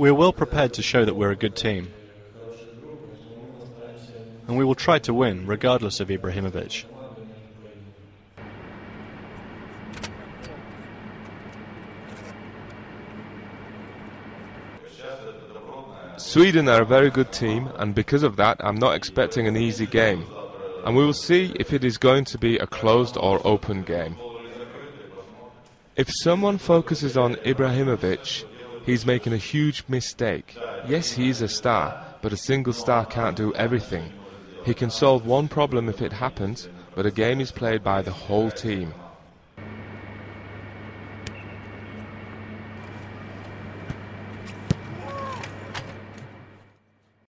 We're well prepared to show that we're a good team. And we will try to win, regardless of Ibrahimovic. Sweden are a very good team, and because of that, I'm not expecting an easy game. And we will see if it is going to be a closed or open game. If someone focuses on Ibrahimovic, he's making a huge mistake. Yes, he's a star, but a single star can't do everything. He can solve one problem if it happens, but a game is played by the whole team.